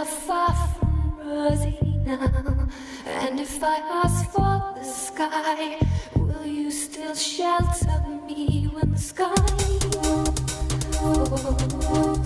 are far from rosy now. And if I ask for the sky, will you still shelter me when the sky? Oh, oh, oh.